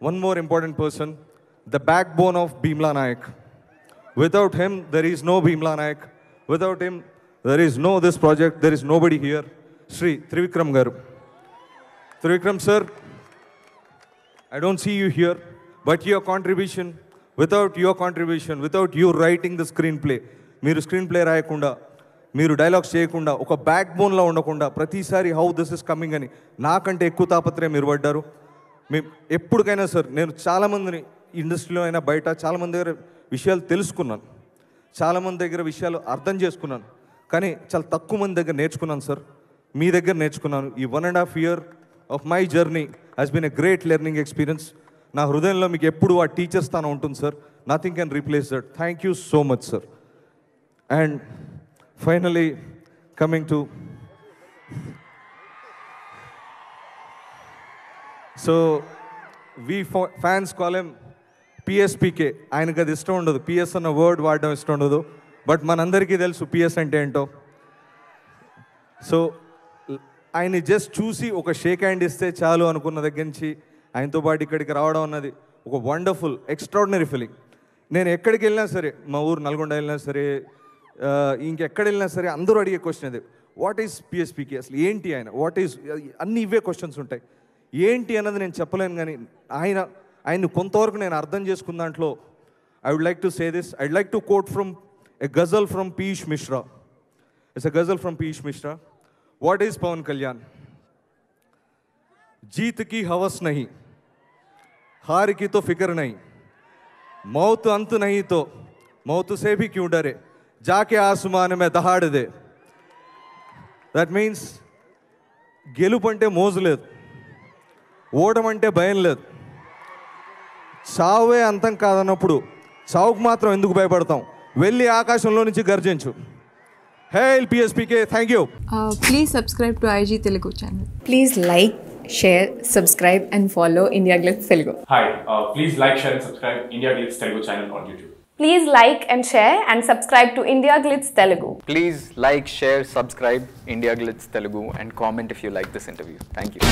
One more important person the backbone of Bheemla Nayak without him there is no Bheemla Nayak without him there is no this project there is nobody here Shri Trivikram garu Trivikram sir I don't see you here but your contribution without your contribution without your writing the screenplay మీరు screenplay రాయకుండా మీరు dialogues చేయకుండా ఒక back బోన్లో ఉండకుండా ప్రతిసారి how this is coming అని నాకంటే ఎక్కువ తాపత్రయం మీరు పడ్డారు. మేము ఎప్పటికైనా సార్ నేను చాలామందిని ఇండస్ట్రీలో అయినా బయట చాలామంది దగ్గర విషయాలు తెలుసుకున్నాను. చాలామంది దగ్గర విషయాలు అర్థం చేసుకున్నాను. కానీ చాలా తక్కువ మంది దగ్గర నేర్చుకున్నాను సార్. మీ దగ్గర నేర్చుకున్నాను. ఈ one and half year of my journey has been a great learning experience నా హృదయంలో మీకు ఎప్పుడు ఆ టీచర్ స్థానం ఉంటుంది sir. Nothing can replace that thank you so much sir and finally coming to so we fans column PSPK ఆయనకు అది ఇష్టం ఉండదు. పిఎస్ అన్న వర్డ్ వాడడం ఇష్టం ఉండదు. బట్ మనందరికీ తెలుసు పిఎస్ అంటే ఏంటో. సో ఆయన్ని జస్ట్ చూసి ఒక షేక్ హ్యాండ్ ఇస్తే చాలు అనుకున్న దగ్గర నుంచి ఆయనతో పాటు ఇక్కడికి రావడం అన్నది ఒక వండర్ఫుల్ ఎక్స్ట్రాడినరీ ఫీలింగ్ నేను ఎక్కడికి వెళ్ళినా సరే మా ఊరు నల్గొండ వెళ్ళినా సరే ఇంకెక్కడ వెళ్ళినా సరే అందరూ అడిగే క్వశ్చన్ అది. వాట్ ఈస్ పిఎస్పీకి అసలు ఏంటి ఆయన? వాట్ ఈస్ అన్ని ఇవే క్వశ్చన్స్ ఉంటాయి. ఏంటి అన్నది నేను చెప్పలేను కానీ ఆయన ఆయన్ని కొంతవరకు నేను అర్థం చేసుకున్న దాంట్లో I would like to say this I like to quote from a ghazal from Piyush Mishra it's a ghazal from Piyush Mishra what is Pawan Kalyan जीत की हवस नहीं हार की तो फिक्र नहीं मौत अंत नहीं तो मौत से भी क्यों डरे जाके आसमान में दहाड़ दे దట్ మీన్స్ గెలుపు అంటే ఓడమంటే భయం లేదు. చావే అంతం కాదన్నప్పుడు చావుకు మాత్రం ఎందుకు భయపడతాం? వెళ్ళి ఆకాశంలో నుంచి గర్జించు. Hail PSPK thank you please subscribe to IG Telugu channel please like share subscribe and follow IndiaGlitz Telugu hi please like share subscribe IndiaGlitz Telugu channel on YouTube Please like and share and subscribe to India Glitz Telugu. Please like, share, subscribe India Glitz Telugu and comment if you like this interview. Thank you.